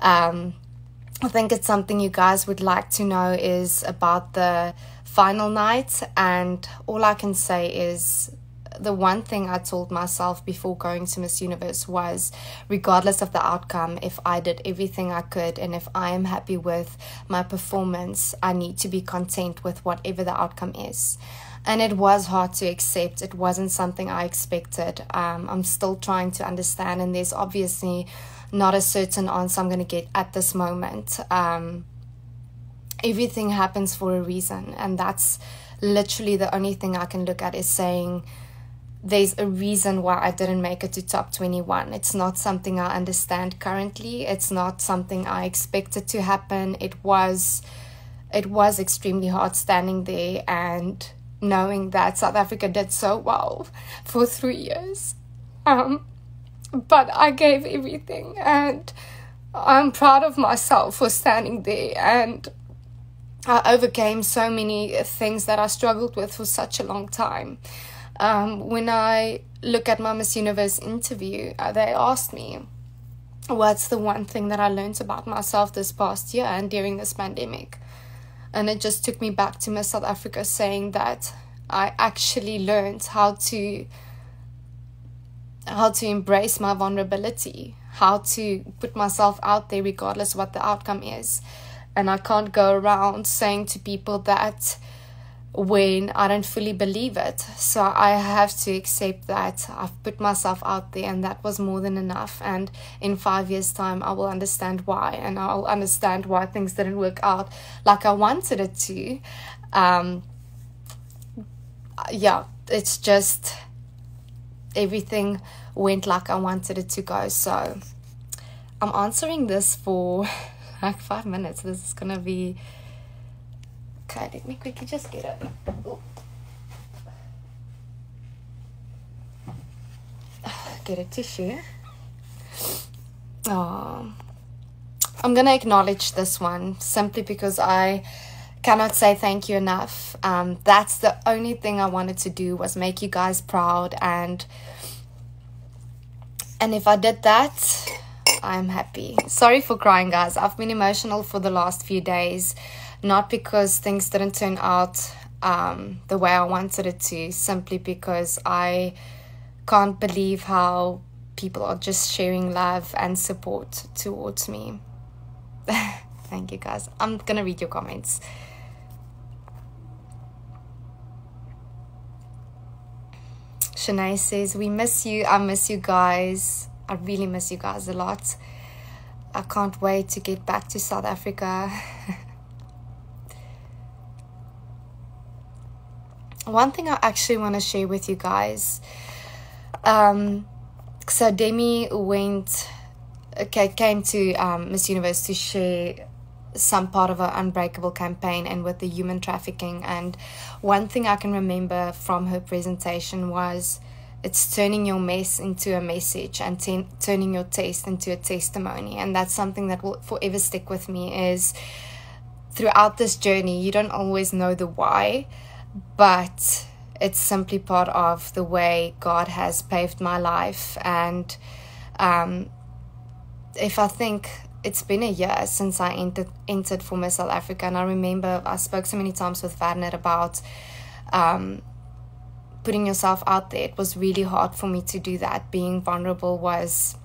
Um, I think it's something you guys would like to know is about the final night, and all I can say is the one thing I told myself before going to Miss Universe was regardless of the outcome, if I did everything I could and if I am happy with my performance, I need to be content with whatever the outcome is. And it was hard to accept. It wasn't something I expected. Um, I'm still trying to understand, and there's obviously not a certain answer I'm going to get at this moment. Um, everything happens for a reason, and that's literally the only thing I can look at is saying there's a reason why I didn't make it to top 21. It's not something I understand currently. It's not something I expected to happen. It was it was extremely hard standing there and knowing that South Africa did so well for 3 years. Um but I gave everything and I'm proud of myself for standing there and I overcame so many things that I struggled with for such a long time. Um, when I look at my Miss Universe interview, uh, they asked me, What's the one thing that I learned about myself this past year and during this pandemic? And it just took me back to Miss South Africa saying that I actually learned how to how to embrace my vulnerability, how to put myself out there regardless what the outcome is. And I can't go around saying to people that when I don't fully believe it. So I have to accept that I've put myself out there and that was more than enough. And in five years' time, I will understand why and I'll understand why things didn't work out like I wanted it to. Um, yeah, it's just everything went like I wanted it to go. So I'm answering this for like five minutes. This is gonna be Okay, let me quickly just get it. Get a tissue. Oh. I'm gonna acknowledge this one simply because I cannot say thank you enough. Um, that's the only thing I wanted to do was make you guys proud and and if I did that, I'm happy. Sorry for crying, guys. I've been emotional for the last few days not because things didn't turn out um, the way I wanted it to, simply because I can't believe how people are just sharing love and support towards me. Thank you guys. I'm gonna read your comments. Shanae says, We miss you. I miss you guys. I really miss you guys a lot. I can't wait to get back to South Africa. one thing I actually want to share with you guys. Um, so Demi went, okay, came to um, Miss Universe to share some part of her Unbreakable campaign and with the human trafficking. And one thing I can remember from her presentation was it's turning your mess into a message and ten- turning your taste into a testimony. And that's something that will forever stick with me is throughout this journey, you don't always know the why but it's simply part of the way God has paved my life. And um, if I think it's been a year since I entered entered for Miss South Africa, and I remember I spoke so many times with Werner about um, putting yourself out there. It was really hard for me to do that. Being vulnerable was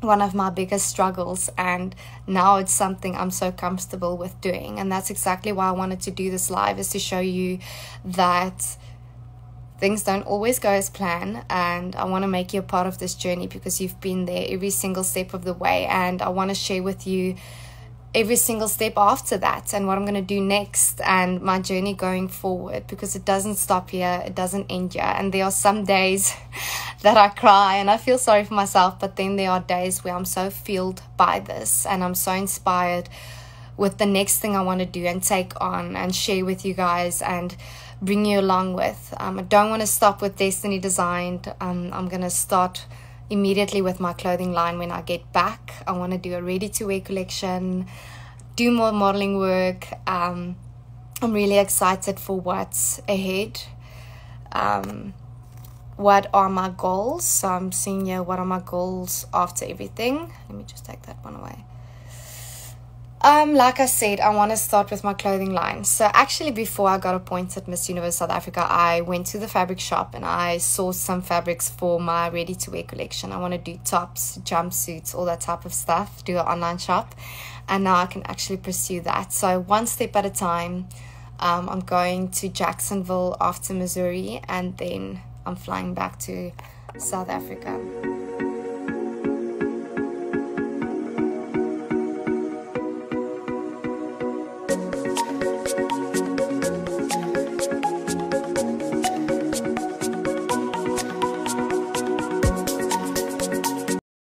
one of my biggest struggles and now it's something I'm so comfortable with doing and that's exactly why I wanted to do this live is to show you that things don't always go as planned and I want to make you a part of this journey because you've been there every single step of the way and I want to share with you every single step after that and what I'm going to do next and my journey going forward because it doesn't stop here, it doesn't end here. And there are some days that I cry and I feel sorry for myself, but then there are days where I'm so filled by this and I'm so inspired with the next thing I want to do and take on and share with you guys and bring you along with. Um, I don't want to stop with Destiny Designed. Um, I'm going to start immediately with my clothing line when I get back. I want to do a ready to wear collection, do more modeling work. Um, I'm really excited for what's ahead. Um, what are my goals? So I'm seeing what are my goals after everything. Let me just take that one away. Um, like I said, I want to start with my clothing line. So actually, before I got appointed Miss Universe South Africa, I went to the fabric shop and I saw some fabrics for my ready-to-wear collection. I want to do tops, jumpsuits, all that type of stuff. Do an online shop, and now I can actually pursue that. So one step at a time. Um, I'm going to Jacksonville after Missouri, and then I'm flying back to South Africa.